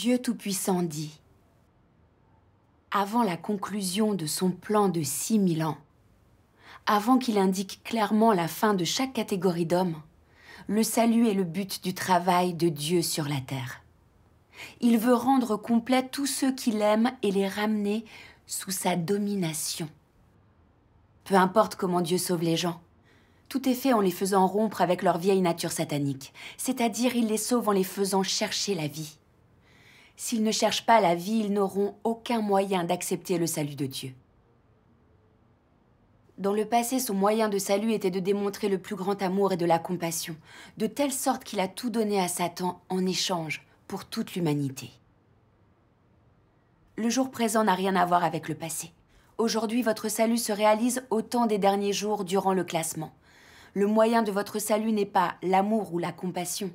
Dieu Tout-Puissant dit Avant la conclusion de son plan de 6000 ans, avant qu'il indique clairement la fin de chaque catégorie d'hommes, le salut est le but du travail de Dieu sur la terre. Il veut rendre complet tous ceux qu'il aime et les ramener sous sa domination. Peu importe comment Dieu sauve les gens, tout est fait en les faisant rompre avec leur vieille nature satanique, c'est-à-dire il les sauve en les faisant chercher la vie. S'ils ne cherchent pas la vie, ils n'auront aucun moyen d'accepter le salut de Dieu. Dans le passé, son moyen de salut était de démontrer le plus grand amour et de la compassion, de telle sorte qu'il a tout donné à Satan en échange pour toute l'humanité. Le jour présent n'a rien à voir avec le passé. Aujourd'hui, votre salut se réalise au temps des derniers jours durant le classement. Le moyen de votre salut n'est pas l'amour ou la compassion,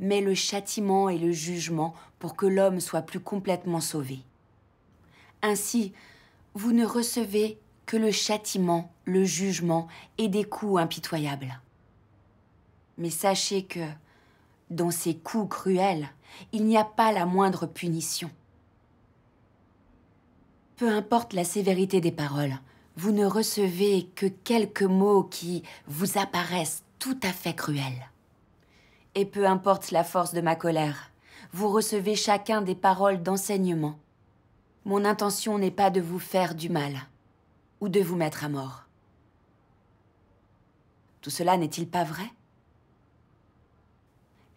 mais le châtiment et le jugement pour que l'homme soit plus complètement sauvé. Ainsi, vous ne recevez que le châtiment, le jugement et des coups impitoyables. Mais sachez que, dans ces coups cruels, il n'y a pas la moindre punition. Peu importe la sévérité des paroles, vous ne recevez que quelques mots qui vous apparaissent tout à fait cruels. Et peu importe la force de ma colère, vous recevez chacun des paroles d'enseignement. Mon intention n'est pas de vous faire du mal, ou de vous mettre à mort. Tout cela n'est-il pas vrai?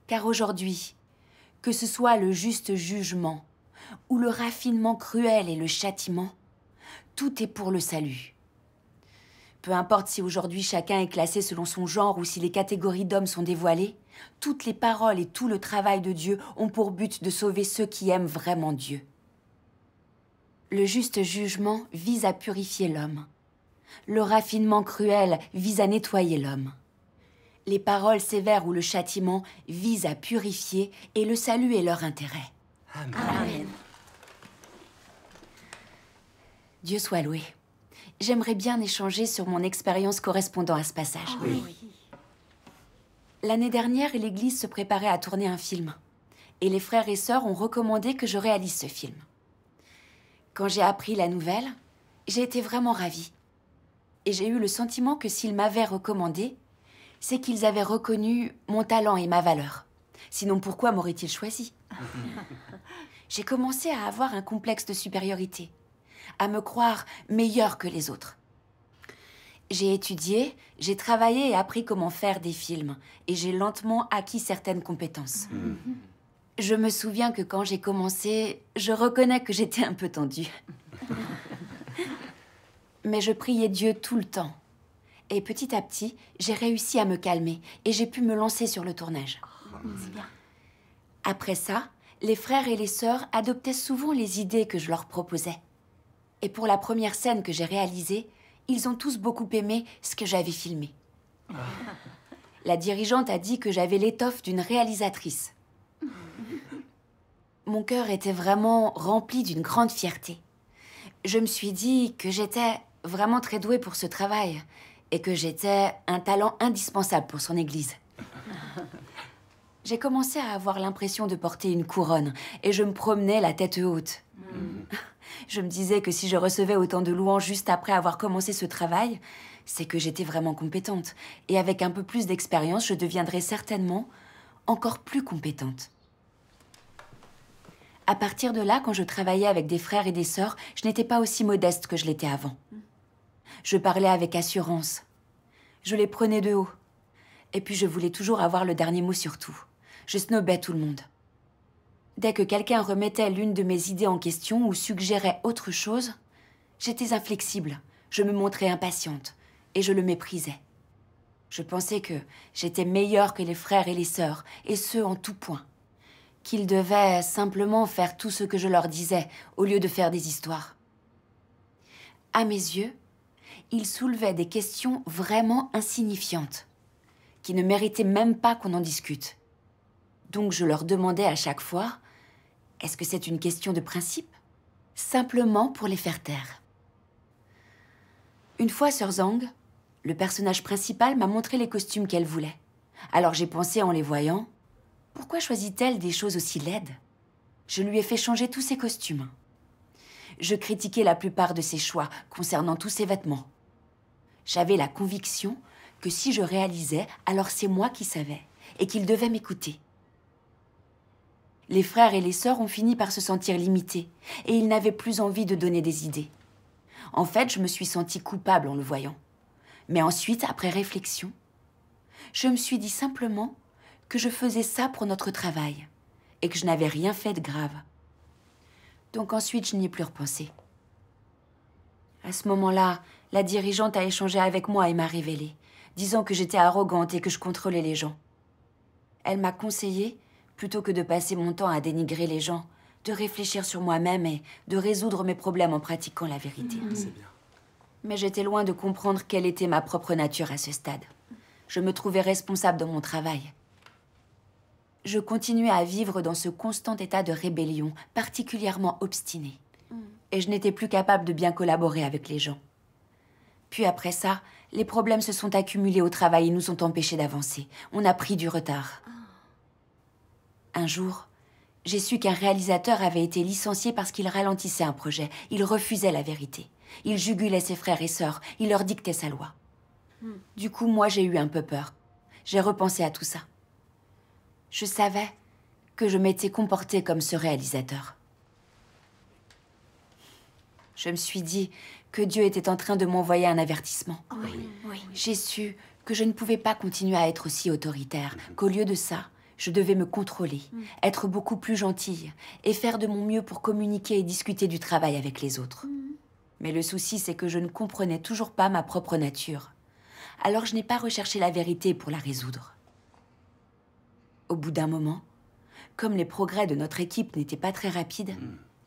Car aujourd'hui, que ce soit le juste jugement, ou le raffinement cruel et le châtiment, tout est pour le salut. Peu importe si aujourd'hui chacun est classé selon son genre ou si les catégories d'hommes sont dévoilées, toutes les paroles et tout le travail de Dieu ont pour but de sauver ceux qui aiment vraiment Dieu. Le juste jugement vise à purifier l'homme. Le raffinement cruel vise à nettoyer l'homme. Les paroles sévères ou le châtiment visent à purifier et le salut est leur intérêt. Amen. Dieu soit loué. J'aimerais bien échanger sur mon expérience correspondant à ce passage. L'année dernière, l'Église se préparait à tourner un film. Et les frères et sœurs ont recommandé que je réalise ce film. Quand j'ai appris la nouvelle, j'ai été vraiment ravie. Et j'ai eu le sentiment que s'ils m'avaient recommandé, c'est qu'ils avaient reconnu mon talent et ma valeur. Sinon, pourquoi m'auraient-ils choisi? J'ai commencé à avoir un complexe de supériorité, à me croire meilleure que les autres. J'ai étudié, j'ai travaillé et appris comment faire des films, et j'ai lentement acquis certaines compétences. Je me souviens que quand j'ai commencé, je reconnais que j'étais un peu tendue. Mais je priais Dieu tout le temps. Et petit à petit, j'ai réussi à me calmer et j'ai pu me lancer sur le tournage. Après ça, les frères et les sœurs adoptaient souvent les idées que je leur proposais. Et pour la première scène que j'ai réalisée, ils ont tous beaucoup aimé ce que j'avais filmé. La dirigeante a dit que j'avais l'étoffe d'une réalisatrice. Mon cœur était vraiment rempli d'une grande fierté. Je me suis dit que j'étais vraiment très douée pour ce travail et que j'étais un talent indispensable pour son église. J'ai commencé à avoir l'impression de porter une couronne et je me promenais la tête haute. Je me disais que si je recevais autant de louanges juste après avoir commencé ce travail, c'est que j'étais vraiment compétente. Et avec un peu plus d'expérience, je deviendrais certainement encore plus compétente. À partir de là, quand je travaillais avec des frères et des sœurs, je n'étais pas aussi modeste que je l'étais avant. Je parlais avec assurance. Je les prenais de haut. Et puis je voulais toujours avoir le dernier mot sur tout. Je snobais tout le monde. Dès que quelqu'un remettait l'une de mes idées en question ou suggérait autre chose, j'étais inflexible, je me montrais impatiente et je le méprisais. Je pensais que j'étais meilleure que les frères et les sœurs, et ce en tout point qu'ils devaient simplement faire tout ce que je leur disais au lieu de faire des histoires. À mes yeux, ils soulevaient des questions vraiment insignifiantes, qui ne méritaient même pas qu'on en discute. Donc je leur demandais à chaque fois est-ce que c'est une question de principe? Simplement pour les faire taire. Une fois, Sir Zhang, le personnage principal m'a montré les costumes qu'elle voulait. Alors j'ai pensé en les voyant pourquoi choisit-elle des choses aussi laides? Je lui ai fait changer tous ses costumes. Je critiquais la plupart de ses choix concernant tous ses vêtements. J'avais la conviction que si je réalisais, alors c'est moi qui savais, et qu'il devait m'écouter. Les frères et les sœurs ont fini par se sentir limités, et ils n'avaient plus envie de donner des idées. En fait, je me suis sentie coupable en le voyant. Mais ensuite, après réflexion, je me suis dit simplement que je faisais ça pour notre travail, et que je n'avais rien fait de grave. Donc ensuite, je n'y ai plus repensé. À ce moment-là, la dirigeante a échangé avec moi et m'a révélé, disant que j'étais arrogante et que je contrôlais les gens. Elle m'a conseillé, plutôt que de passer mon temps à dénigrer les gens, de réfléchir sur moi-même et de résoudre mes problèmes en pratiquant la vérité. Bien. Mais j'étais loin de comprendre quelle était ma propre nature à ce stade. Je me trouvais responsable de mon travail. Je continuais à vivre dans ce constant état de rébellion, particulièrement obstiné. Et je n'étais plus capable de bien collaborer avec les gens. Puis après ça, les problèmes se sont accumulés au travail et nous ont empêchés d'avancer. On a pris du retard. Un jour, j'ai su qu'un réalisateur avait été licencié parce qu'il ralentissait un projet. Il refusait la vérité. Il jugulait ses frères et sœurs. Il leur dictait sa loi. Du coup, moi, j'ai eu un peu peur. J'ai repensé à tout ça. Je savais que je m'étais comportée comme ce réalisateur. Je me suis dit que Dieu était en train de m'envoyer un avertissement. J'ai su que je ne pouvais pas continuer à être aussi autoritaire, qu'au lieu de ça, je devais me contrôler, être beaucoup plus gentille et faire de mon mieux pour communiquer et discuter du travail avec les autres. Mais le souci, c'est que je ne comprenais toujours pas ma propre nature. Alors je n'ai pas recherché la vérité pour la résoudre. Au bout d'un moment, comme les progrès de notre équipe n'étaient pas très rapides,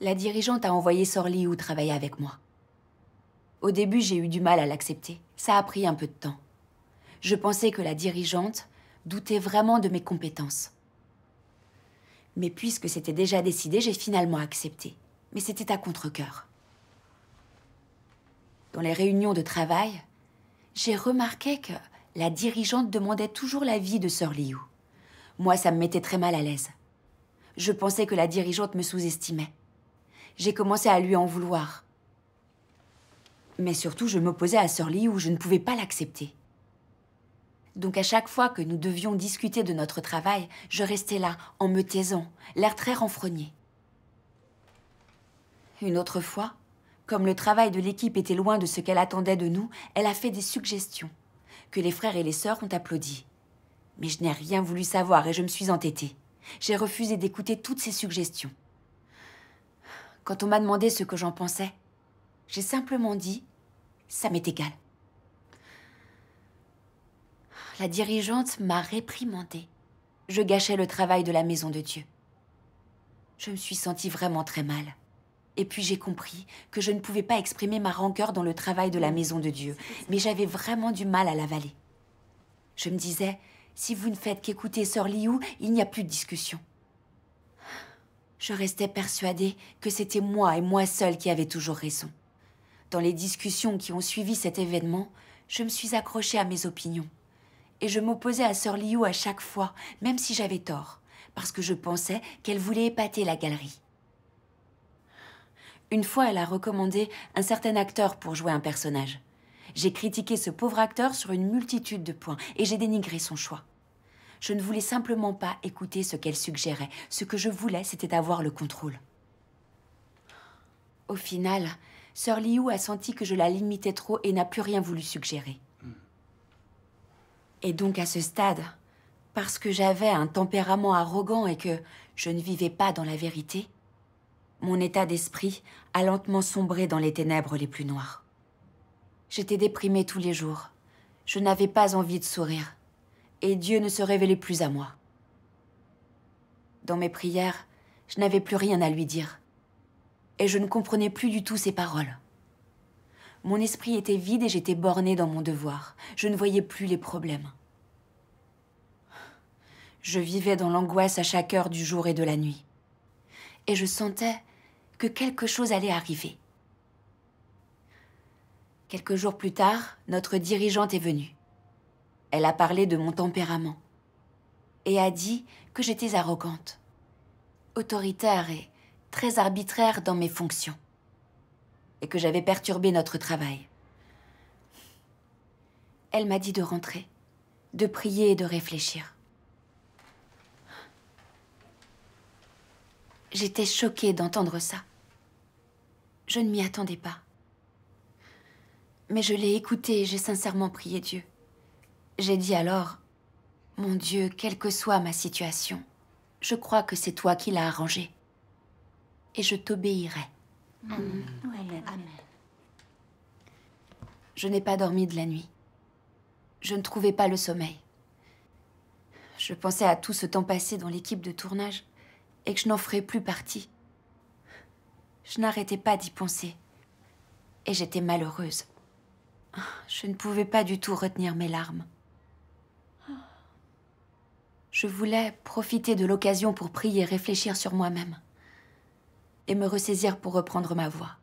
la dirigeante a envoyé Sorliou travailler avec moi. Au début, j'ai eu du mal à l'accepter. Ça a pris un peu de temps. Je pensais que la dirigeante doutait vraiment de mes compétences. Mais puisque c'était déjà décidé, j'ai finalement accepté. Mais c'était à contre-cœur. Dans les réunions de travail, j'ai remarqué que la dirigeante demandait toujours l'avis de Sœur Liu. Moi, ça me mettait très mal à l'aise. Je pensais que la dirigeante me sous-estimait. J'ai commencé à lui en vouloir. Mais surtout, je m'opposais à Sœur Liu, je ne pouvais pas l'accepter. Donc à chaque fois que nous devions discuter de notre travail, je restais là, en me taisant, l'air très renfrogné. Une autre fois, comme le travail de l'équipe était loin de ce qu'elle attendait de nous, elle a fait des suggestions, que les frères et les sœurs ont applaudi. Mais je n'ai rien voulu savoir et je me suis entêtée. J'ai refusé d'écouter toutes ces suggestions. Quand on m'a demandé ce que j'en pensais, j'ai simplement dit ça m'est égal. La dirigeante m'a réprimandée. Je gâchais le travail de la maison de Dieu. Je me suis sentie vraiment très mal. Et puis j'ai compris que je ne pouvais pas exprimer ma rancœur dans le travail de la maison de Dieu, mais j'avais vraiment du mal à l'avaler. Je me disais, si vous ne faites qu'écouter Sœur Liu, il n'y a plus de discussion. Je restais persuadée que c'était moi et moi seule qui avait toujours raison. Dans les discussions qui ont suivi cet événement, je me suis accrochée à mes opinions. Et je m'opposais à Sœur Liu à chaque fois, même si j'avais tort, parce que je pensais qu'elle voulait épater la galerie. Une fois, elle a recommandé un certain acteur pour jouer un personnage. J'ai critiqué ce pauvre acteur sur une multitude de points et j'ai dénigré son choix. Je ne voulais simplement pas écouter ce qu'elle suggérait. Ce que je voulais, c'était avoir le contrôle. Au final, Sœur Liu a senti que je la limitais trop et n'a plus rien voulu suggérer. Et donc à ce stade, parce que j'avais un tempérament arrogant et que je ne vivais pas dans la vérité, mon état d'esprit a lentement sombré dans les ténèbres les plus noires. J'étais déprimée tous les jours. Je n'avais pas envie de sourire. Et Dieu ne se révélait plus à moi. Dans mes prières, je n'avais plus rien à lui dire. Et je ne comprenais plus du tout ses paroles. Mon esprit était vide et j'étais bornée dans mon devoir. Je ne voyais plus les problèmes. Je vivais dans l'angoisse à chaque heure du jour et de la nuit. Et je sentais que quelque chose allait arriver. Quelques jours plus tard, notre dirigeante est venue. Elle a parlé de mon tempérament et a dit que j'étais arrogante, autoritaire et très arbitraire dans mes fonctions, et que j'avais perturbé notre travail. Elle m'a dit de rentrer, de prier et de réfléchir. J'étais choquée d'entendre ça. Je ne m'y attendais pas. Mais je l'ai écouté et j'ai sincèrement prié Dieu. J'ai dit alors, Mon Dieu, quelle que soit ma situation, je crois que c'est toi qui l'as arrangé. Et je t'obéirai. Amen. Je n'ai pas dormi de la nuit. Je ne trouvais pas le sommeil. Je pensais à tout ce temps passé dans l'équipe de tournage et que je n'en ferais plus partie. Je n'arrêtais pas d'y penser. Et j'étais malheureuse. Je ne pouvais pas du tout retenir mes larmes. Je voulais profiter de l'occasion pour prier et réfléchir sur moi-même. Et me ressaisir pour reprendre ma voix.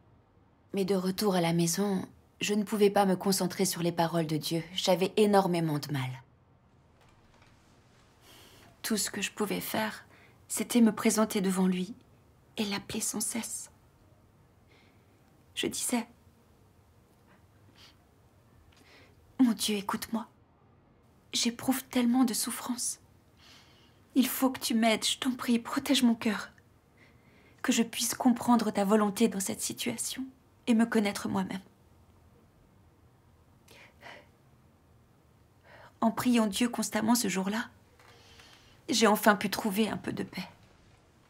Mais de retour à la maison, je ne pouvais pas me concentrer sur les paroles de Dieu. J'avais énormément de mal. Tout ce que je pouvais faire, c'était me présenter devant lui et l'appeler sans cesse. Je disais, Mon Dieu, écoute-moi. J'éprouve tellement de souffrance. Il faut que tu m'aides, je t'en prie, protège mon cœur. Que je puisse comprendre ta volonté dans cette situation et me connaître moi-même. En priant Dieu constamment ce jour-là, j'ai enfin pu trouver un peu de paix.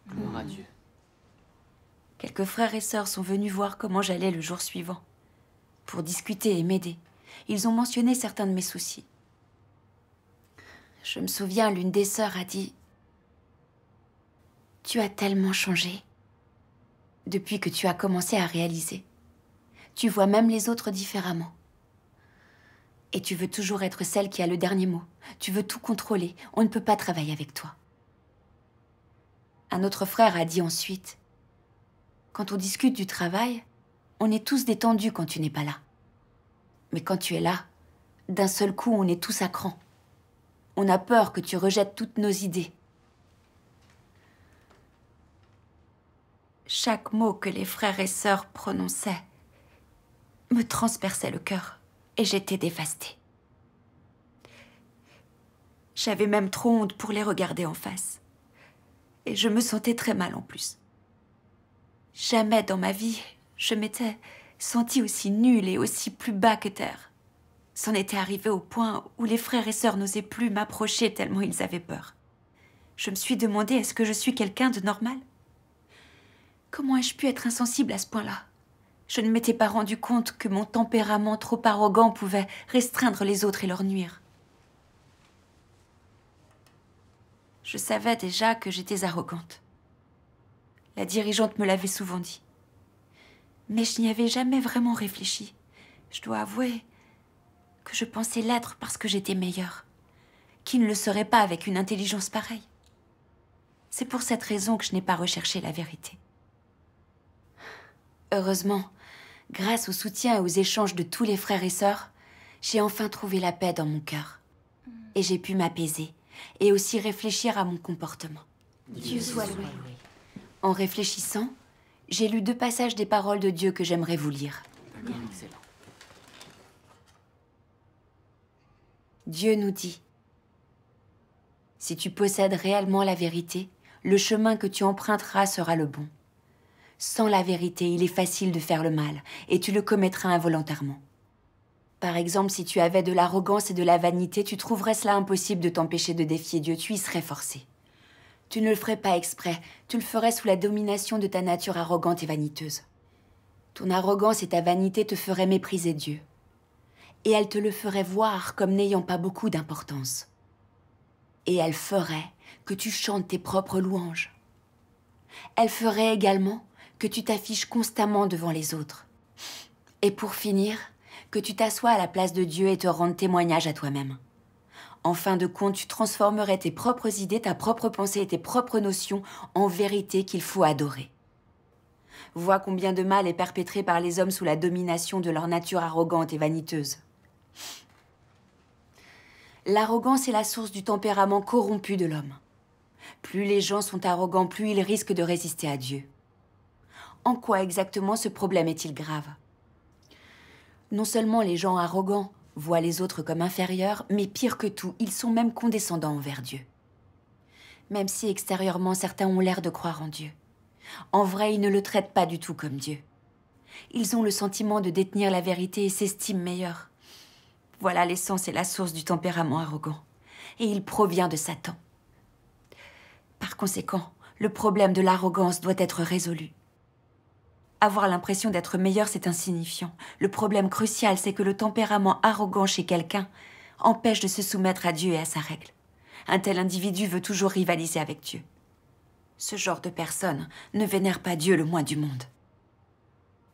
Gloire à Dieu. Quelques frères et sœurs sont venus voir comment j'allais le jour suivant, pour discuter et m'aider. Ils ont mentionné certains de mes soucis. Je me souviens, l'une des sœurs a dit Tu as tellement changé depuis que tu as commencé à réaliser. Tu vois même les autres différemment. Et tu veux toujours être celle qui a le dernier mot. Tu veux tout contrôler. On ne peut pas travailler avec toi. Un autre frère a dit ensuite Quand on discute du travail, on est tous détendus quand tu n'es pas là. Mais quand tu es là, d'un seul coup, on est tous à cran. On a peur que tu rejettes toutes nos idées. Chaque mot que les frères et sœurs prononçaient me transperçait le cœur et j'étais dévastée. J'avais même trop honte pour les regarder en face. Et je me sentais très mal en plus. Jamais dans ma vie je m'étais sentie aussi nulle et aussi plus bas que terre. C'en était arrivé au point où les frères et sœurs n'osaient plus m'approcher tellement ils avaient peur. Je me suis demandé est-ce que je suis quelqu'un de normal? Comment ai-je pu être insensible à ce point-là? Je ne m'étais pas rendu compte que mon tempérament trop arrogant pouvait restreindre les autres et leur nuire. Je savais déjà que j'étais arrogante. La dirigeante me l'avait souvent dit. Mais je n'y avais jamais vraiment réfléchi. Je dois avouer que je pensais l'être parce que j'étais meilleure. Qui ne le serait pas avec une intelligence pareille C'est pour cette raison que je n'ai pas recherché la vérité. Heureusement, grâce au soutien et aux échanges de tous les frères et sœurs, j'ai enfin trouvé la paix dans mon cœur. Et j'ai pu m'apaiser et aussi réfléchir à mon comportement. Dieu soit loué. En réfléchissant, j'ai lu deux passages des paroles de Dieu que j'aimerais vous lire. Excellent. Dieu nous dit Si tu possèdes réellement la vérité, le chemin que tu emprunteras sera le bon. Sans la vérité, il est facile de faire le mal, et tu le commettras involontairement. Par exemple, si tu avais de l'arrogance et de la vanité, tu trouverais cela impossible de t'empêcher de défier Dieu, tu y serais forcé. Tu ne le ferais pas exprès, tu le ferais sous la domination de ta nature arrogante et vaniteuse. Ton arrogance et ta vanité te feraient mépriser Dieu et elle te le ferait voir comme n'ayant pas beaucoup d'importance. Et elle ferait que tu chantes tes propres louanges. Elle ferait également que tu t'affiches constamment devant les autres. Et pour finir, que tu t'assoies à la place de Dieu et te rendes témoignage à toi-même. En fin de compte, tu transformerais tes propres idées, ta propre pensée et tes propres notions en vérité qu'il faut adorer. Vois combien de mal est perpétré par les hommes sous la domination de leur nature arrogante et vaniteuse. L'arrogance est la source du tempérament corrompu de l'homme. Plus les gens sont arrogants, plus ils risquent de résister à Dieu. En quoi exactement ce problème est-il grave? Non seulement les gens arrogants voient les autres comme inférieurs, mais pire que tout, ils sont même condescendants envers Dieu. Même si extérieurement certains ont l'air de croire en Dieu. En vrai, ils ne le traitent pas du tout comme Dieu. Ils ont le sentiment de détenir la vérité et s'estiment meilleurs. Voilà l'essence et la source du tempérament arrogant. Et il provient de Satan. Par conséquent, le problème de l'arrogance doit être résolu. Avoir l'impression d'être meilleur, c'est insignifiant. Le problème crucial, c'est que le tempérament arrogant chez quelqu'un empêche de se soumettre à Dieu et à sa règle. Un tel individu veut toujours rivaliser avec Dieu. Ce genre de personne ne vénère pas Dieu le moins du monde.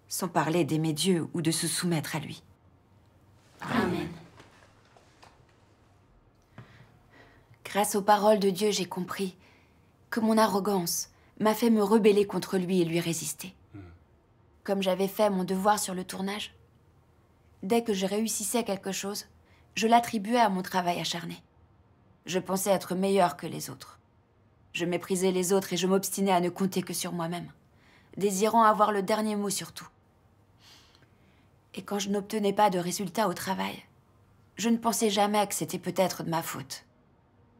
Sans parler d'aimer Dieu ou de se soumettre à lui. Amen. Grâce aux paroles de Dieu, j'ai compris que mon arrogance m'a fait me rebeller contre lui et lui résister. Comme j'avais fait mon devoir sur le tournage, dès que je réussissais quelque chose, je l'attribuais à mon travail acharné. Je pensais être meilleur que les autres. Je méprisais les autres et je m'obstinais à ne compter que sur moi-même, désirant avoir le dernier mot sur tout. Et quand je n'obtenais pas de résultats au travail, je ne pensais jamais que c'était peut-être de ma faute.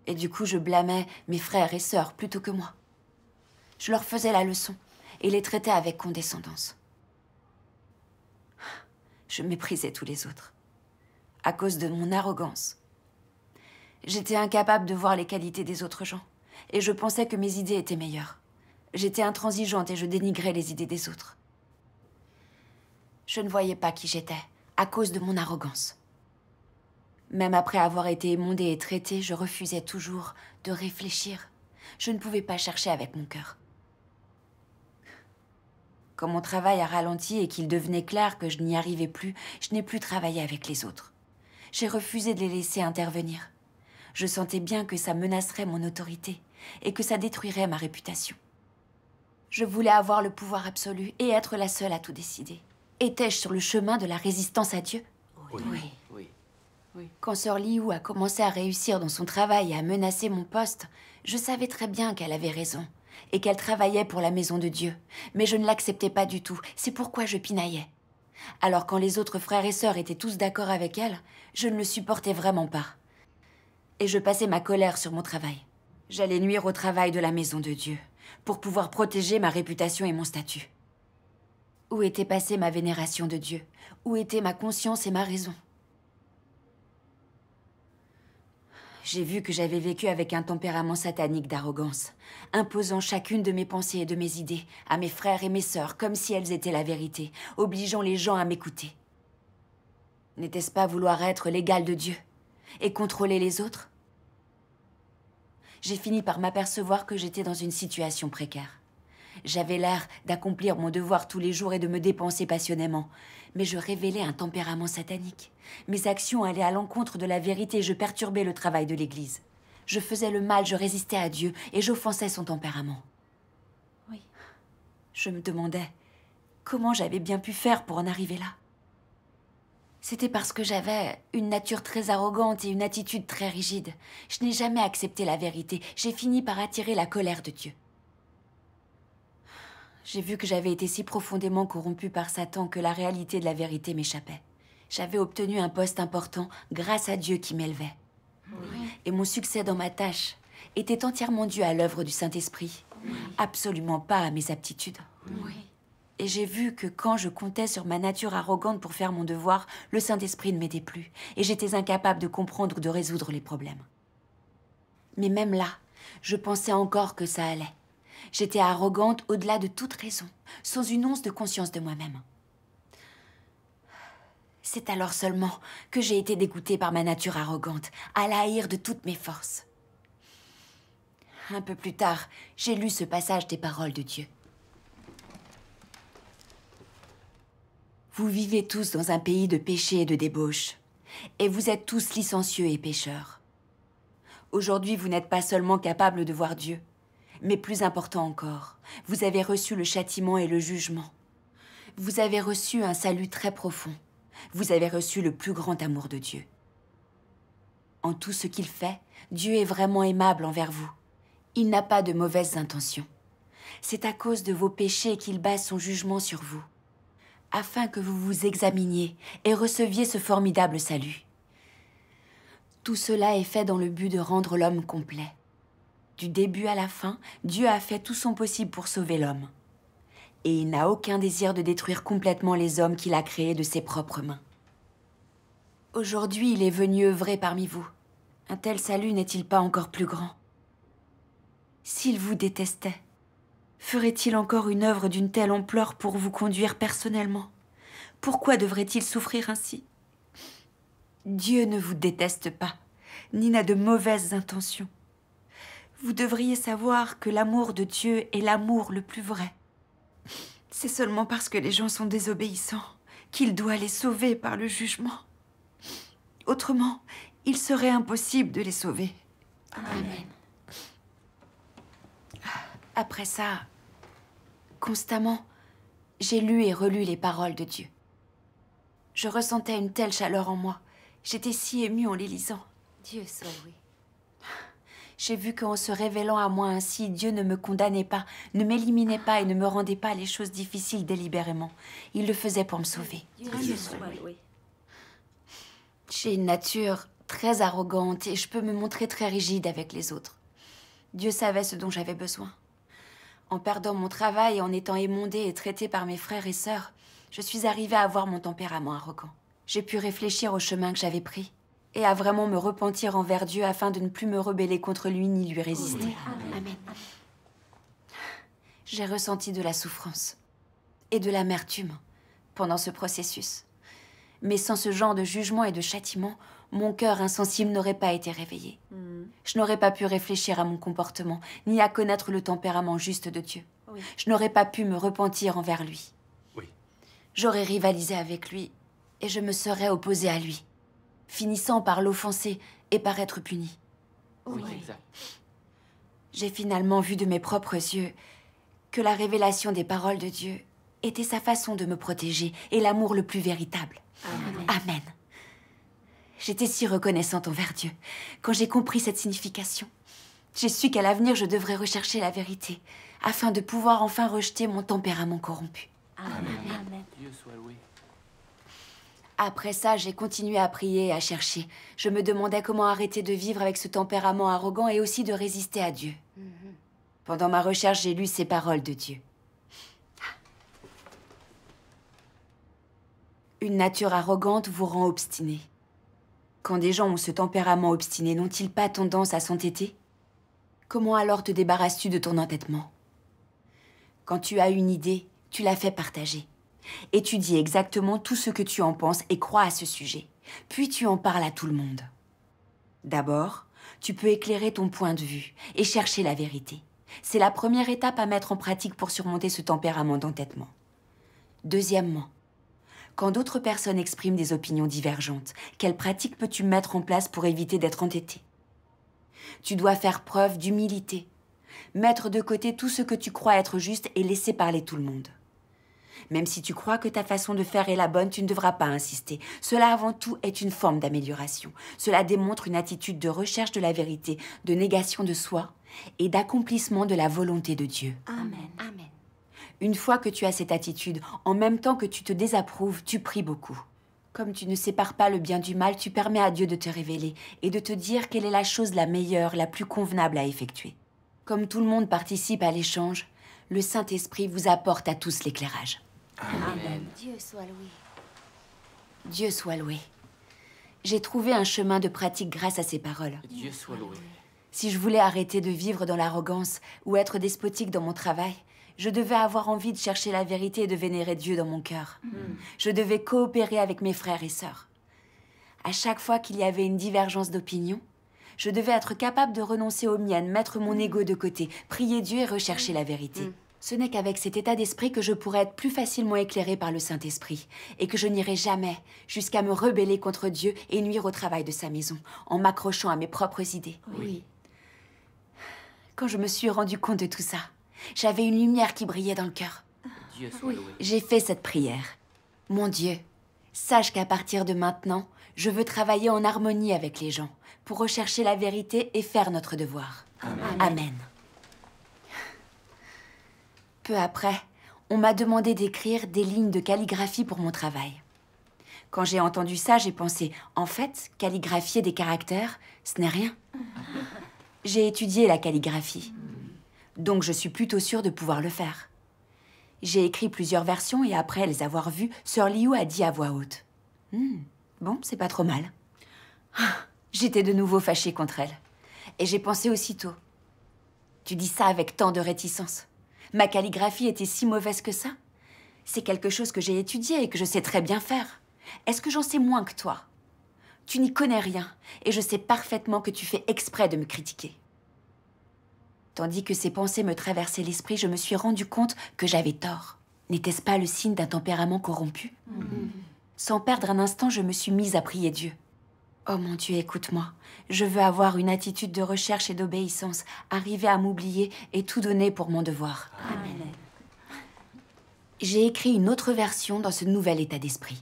Et du coup, je blâmais mes frères et sœurs plutôt que moi. Je leur faisais la leçon et les traitais avec condescendance. Je méprisais tous les autres, à cause de mon arrogance. J'étais incapable de voir les qualités des autres gens, et je pensais que mes idées étaient meilleures. J'étais intransigeante et je dénigrais les idées des autres. Je ne voyais pas qui j'étais, à cause de mon arrogance. Même après avoir été émondée et traitée, je refusais toujours de réfléchir. Je ne pouvais pas chercher avec mon cœur. Quand mon travail a ralenti et qu'il devenait clair que je n'y arrivais plus, je n'ai plus travaillé avec les autres. J'ai refusé de les laisser intervenir. Je sentais bien que ça menacerait mon autorité et que ça détruirait ma réputation. Je voulais avoir le pouvoir absolu et être la seule à tout décider. Étais-je sur le chemin de la résistance à Dieu? Oui. Oui. oui. Quand Sœur Liu a commencé à réussir dans son travail et à menacer mon poste, je savais très bien qu'elle avait raison et qu'elle travaillait pour la maison de Dieu. Mais je ne l'acceptais pas du tout, c'est pourquoi je pinaillais. Alors quand les autres frères et sœurs étaient tous d'accord avec elle, je ne le supportais vraiment pas. Et je passais ma colère sur mon travail. J'allais nuire au travail de la maison de Dieu, pour pouvoir protéger ma réputation et mon statut. Où était passée ma vénération de Dieu? Où était ma conscience et ma raison? J'ai vu que j'avais vécu avec un tempérament satanique d'arrogance, imposant chacune de mes pensées et de mes idées à mes frères et mes sœurs comme si elles étaient la vérité, obligeant les gens à m'écouter. N'était-ce pas vouloir être l'égal de Dieu et contrôler les autres? J'ai fini par m'apercevoir que j'étais dans une situation précaire. J'avais l'air d'accomplir mon devoir tous les jours et de me dépenser passionnément, mais je révélais un tempérament satanique. Mes actions allaient à l'encontre de la vérité et je perturbais le travail de l'Église. Je faisais le mal, je résistais à Dieu et j'offensais son tempérament. Oui. Je me demandais comment j'avais bien pu faire pour en arriver là. C'était parce que j'avais une nature très arrogante et une attitude très rigide. Je n'ai jamais accepté la vérité. J'ai fini par attirer la colère de Dieu. J'ai vu que j'avais été si profondément corrompue par Satan que la réalité de la vérité m'échappait. J'avais obtenu un poste important grâce à Dieu qui m'élevait. Et mon succès dans ma tâche était entièrement dû à l'œuvre du Saint-Esprit, absolument pas à mes aptitudes. Oui. Et j'ai vu que quand je comptais sur ma nature arrogante pour faire mon devoir, le Saint-Esprit ne m'aidait plus, et j'étais incapable de comprendre ou de résoudre les problèmes. Mais même là, je pensais encore que ça allait. J'étais arrogante au-delà de toute raison, sans une once de conscience de moi-même. C'est alors seulement que j'ai été dégoûtée par ma nature arrogante, à la haïr de toutes mes forces. Un peu plus tard, j'ai lu ce passage des paroles de Dieu. Vous vivez tous dans un pays de péché et de débauche, et vous êtes tous licencieux et pécheurs. Aujourd'hui, vous n'êtes pas seulement capable de voir Dieu, mais plus important encore, vous avez reçu le châtiment et le jugement. Vous avez reçu un salut très profond. Vous avez reçu le plus grand amour de Dieu. En tout ce qu'il fait, Dieu est vraiment aimable envers vous. Il n'a pas de mauvaises intentions. c'est à cause de vos péchés qu'il base son jugement sur vous, afin que vous vous examiniez et receviez ce formidable salut. Tout cela est fait dans le but de rendre l'homme complet. Du début à la fin, Dieu a fait tout son possible pour sauver l'homme. Et il n'a aucun désir de détruire complètement les hommes qu'il a créés de ses propres mains. Aujourd'hui, il est venu œuvrer parmi vous. Un tel salut n'est-il pas encore plus grand? S'il vous détestait, ferait-il encore une œuvre d'une telle ampleur pour vous conduire personnellement? Pourquoi devrait-il souffrir ainsi? Dieu ne vous déteste pas, ni n'a de mauvaises intentions. Vous devriez savoir que l'amour de Dieu est l'amour le plus vrai. C'est seulement parce que les gens sont désobéissants qu'il doit les sauver par le jugement. Autrement, il serait impossible de les sauver. Amen. Après ça, constamment, j'ai lu et relu les paroles de Dieu. Je ressentais une telle chaleur en moi. J'étais si émue en les lisant. Dieu soit loué. J'ai vu qu'en se révélant à moi ainsi, Dieu ne me condamnait pas, ne m'éliminait pas et ne me rendait pas les choses difficiles délibérément. Il le faisait pour me sauver. J'ai une nature très arrogante et je peux me montrer très rigide avec les autres. Dieu savait ce dont j'avais besoin. En perdant mon travail et en étant émondée et traitée par mes frères et sœurs, je suis arrivée à avoir mon tempérament arrogant. J'ai pu réfléchir au chemin que j'avais pris et à vraiment me repentir envers Dieu afin de ne plus me rebeller contre lui ni lui résister. Amen. J'ai ressenti de la souffrance et de l'amertume pendant ce processus. Mais sans ce genre de jugement et de châtiment, mon cœur insensible n'aurait pas été réveillé. Je n'aurais pas pu réfléchir à mon comportement, ni à connaître le tempérament juste de Dieu. Oui. Je n'aurais pas pu me repentir envers lui. Oui. J'aurais rivalisé avec lui et je me serais opposée à lui, finissant par l'offenser et par être punie. Oui, exact. J'ai finalement vu de mes propres yeux que la révélation des paroles de Dieu était sa façon de me protéger et l'amour le plus véritable. Amen. Amen. J'étais si reconnaissante envers Dieu quand j'ai compris cette signification. J'ai su qu'à l'avenir je devrais rechercher la vérité afin de pouvoir enfin rejeter mon tempérament corrompu. Amen. Amen. Dieu soit loué. Après ça, j'ai continué à prier et à chercher. Je me demandais comment arrêter de vivre avec ce tempérament arrogant et aussi de résister à Dieu. Pendant ma recherche, j'ai lu ces paroles de Dieu. Une nature arrogante vous rend obstiné. Quand des gens ont ce tempérament obstiné, n'ont-ils pas tendance à s'entêter? Comment alors te débarrasses-tu de ton entêtement? Quand tu as une idée, tu la fais partager. Et tu dis exactement tout ce que tu en penses et crois à ce sujet. Puis tu en parles à tout le monde. D'abord, tu peux éclairer ton point de vue et chercher la vérité. C'est la première étape à mettre en pratique pour surmonter ce tempérament d'entêtement. Deuxièmement, quand d'autres personnes expriment des opinions divergentes, quelles pratiques peux-tu mettre en place pour éviter d'être entêté? Tu dois faire preuve d'humilité, mettre de côté tout ce que tu crois être juste et laisser parler tout le monde. Même si tu crois que ta façon de faire est la bonne, tu ne devras pas insister. Cela avant tout est une forme d'amélioration. Cela démontre une attitude de recherche de la vérité, de négation de soi et d'accomplissement de la volonté de Dieu. Amen. Amen. Une fois que tu as cette attitude, en même temps que tu te désapprouves, tu pries beaucoup. Comme tu ne sépares pas le bien du mal, tu permets à Dieu de te révéler et de te dire quelle est la chose la meilleure, la plus convenable à effectuer. Comme tout le monde participe à l'échange, le Saint-Esprit vous apporte à tous l'éclairage. Amen. Dieu soit loué. Dieu soit loué. J'ai trouvé un chemin de pratique grâce à ces paroles. Dieu soit loué. Si je voulais arrêter de vivre dans l'arrogance ou être despotique dans mon travail, je devais avoir envie de chercher la vérité et de vénérer Dieu dans mon cœur. Je devais coopérer avec mes frères et sœurs. À chaque fois qu'il y avait une divergence d'opinion, je devais être capable de renoncer aux miennes, mettre mon ego de côté, prier Dieu et rechercher la vérité. Ce n'est qu'avec cet état d'esprit que je pourrais être plus facilement éclairé par le Saint-Esprit et que je n'irai jamais jusqu'à me rebeller contre Dieu et nuire au travail de sa maison en m'accrochant à mes propres idées. Oui. Quand je me suis rendu compte de tout ça, j'avais une lumière qui brillait dans le cœur. Dieu soit loué. J'ai fait cette prière. Mon Dieu, sache qu'à partir de maintenant, je veux travailler en harmonie avec les gens pour rechercher la vérité et faire notre devoir. Amen. Peu après, on m'a demandé d'écrire des lignes de calligraphie pour mon travail. Quand j'ai entendu ça, j'ai pensé, en fait, calligraphier des caractères, ce n'est rien. J'ai étudié la calligraphie, donc je suis plutôt sûre de pouvoir le faire. J'ai écrit plusieurs versions et après les avoir vues, Sœur Liu a dit à voix haute. Hmm, bon, c'est pas trop mal. Ah, J'étais de nouveau fâchée contre elle. Et j'ai pensé aussitôt. Tu dis ça avec tant de réticence. Ma calligraphie était si mauvaise que ça C'est quelque chose que j'ai étudié et que je sais très bien faire. Est-ce que j'en sais moins que toi? Tu n'y connais rien et je sais parfaitement que tu fais exprès de me critiquer. Tandis que ces pensées me traversaient l'esprit, je me suis rendu compte que j'avais tort. N'était-ce pas le signe d'un tempérament corrompu? Sans perdre un instant, je me suis mise à prier Dieu. Oh mon Dieu, écoute-moi. Je veux avoir une attitude de recherche et d'obéissance, arriver à m'oublier et tout donner pour mon devoir. J'ai écrit une autre version dans ce nouvel état d'esprit.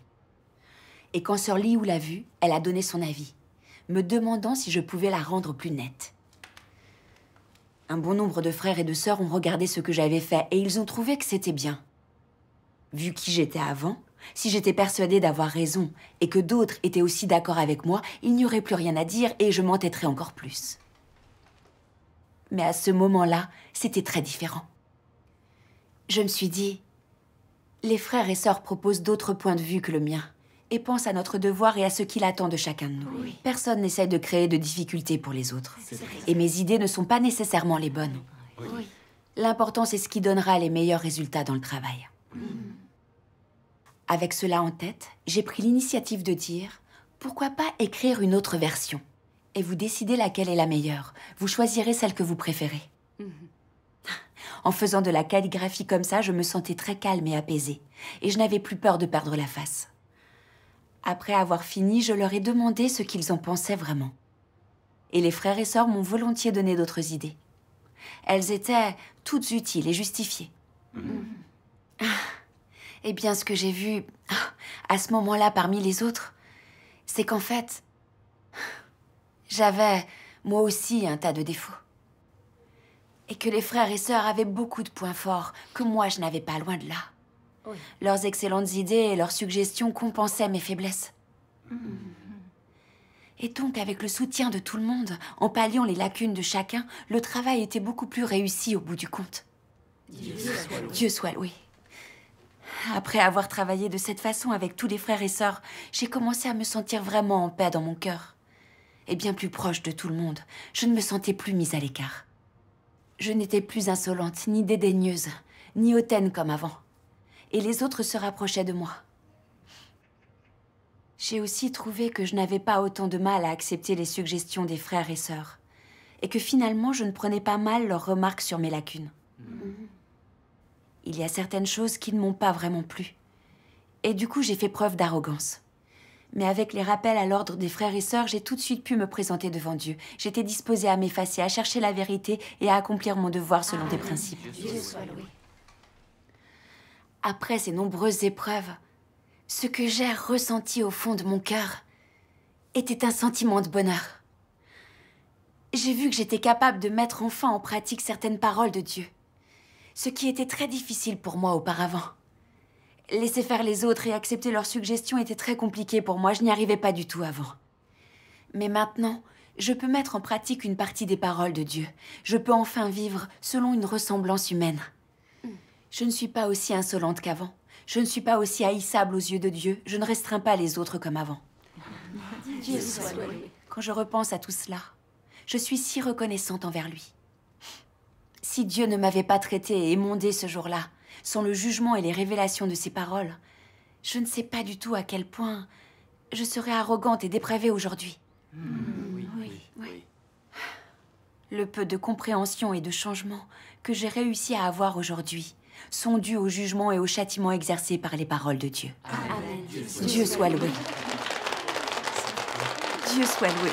Et quand Sœur Liu l'a vue, elle a donné son avis, me demandant si je pouvais la rendre plus nette. Un bon nombre de frères et de sœurs ont regardé ce que j'avais fait et ils ont trouvé que c'était bien. Vu qui j'étais avant, si j'étais persuadée d'avoir raison et que d'autres étaient aussi d'accord avec moi, il n'y aurait plus rien à dire et je m'entêterais encore plus. Mais à ce moment-là, c'était très différent. Je me suis dit, les frères et sœurs proposent d'autres points de vue que le mien et pensent à notre devoir et à ce qu'il attend de chacun de nous. Personne n'essaie de créer de difficultés pour les autres. Et mes idées ne sont pas nécessairement les bonnes. L'important, c'est ce qui donnera les meilleurs résultats dans le travail. Avec cela en tête, j'ai pris l'initiative de dire pourquoi pas écrire une autre version? Et vous décidez laquelle est la meilleure. Vous choisirez celle que vous préférez. En faisant de la calligraphie comme ça, je me sentais très calme et apaisée, et je n'avais plus peur de perdre la face. Après avoir fini, je leur ai demandé ce qu'ils en pensaient vraiment. Et les frères et sœurs m'ont volontiers donné d'autres idées. Elles étaient toutes utiles et justifiées. Ah, Eh bien, ce que j'ai vu à ce moment-là parmi les autres, c'est qu'en fait, j'avais moi aussi un tas de défauts. Et que les frères et sœurs avaient beaucoup de points forts que moi je n'avais pas loin de là. Leurs excellentes idées et leurs suggestions compensaient mes faiblesses. Et donc, avec le soutien de tout le monde, en palliant les lacunes de chacun, le travail était beaucoup plus réussi au bout du compte. Dieu soit loué. Après avoir travaillé de cette façon avec tous les frères et sœurs, j'ai commencé à me sentir vraiment en paix dans mon cœur. Et bien plus proche de tout le monde, je ne me sentais plus mise à l'écart. Je n'étais plus insolente, ni dédaigneuse, ni hautaine comme avant. Et les autres se rapprochaient de moi. J'ai aussi trouvé que je n'avais pas autant de mal à accepter les suggestions des frères et sœurs, et que finalement je ne prenais pas mal leurs remarques sur mes lacunes. Il y a certaines choses qui ne m'ont pas vraiment plu, et du coup j'ai fait preuve d'arrogance. Mais avec les rappels à l'ordre des frères et sœurs, j'ai tout de suite pu me présenter devant Dieu. J'étais disposée à m'effacer, à chercher la vérité et à accomplir mon devoir selon des principes. Après ces nombreuses épreuves, ce que j'ai ressenti au fond de mon cœur était un sentiment de bonheur. J'ai vu que j'étais capable de mettre enfin en pratique certaines paroles de Dieu, ce qui était très difficile pour moi auparavant. Laisser faire les autres et accepter leurs suggestions était très compliqué pour moi, je n'y arrivais pas du tout avant. Mais maintenant, je peux mettre en pratique une partie des paroles de Dieu. Je peux enfin vivre selon une ressemblance humaine. Je ne suis pas aussi insolente qu'avant. Je ne suis pas aussi haïssable aux yeux de Dieu. Je ne restreins pas les autres comme avant. Quand je repense à tout cela, je suis si reconnaissante envers lui. Si Dieu ne m'avait pas traité et émondé ce jour-là, sans le jugement et les révélations de ses paroles, je ne sais pas du tout à quel point je serais arrogante et dépravée aujourd'hui. Oui, oui, oui. Le peu de compréhension et de changement que j'ai réussi à avoir aujourd'hui sont dus au jugement et au châtiment exercés par les paroles de Dieu. Dieu soit loué. Dieu soit loué.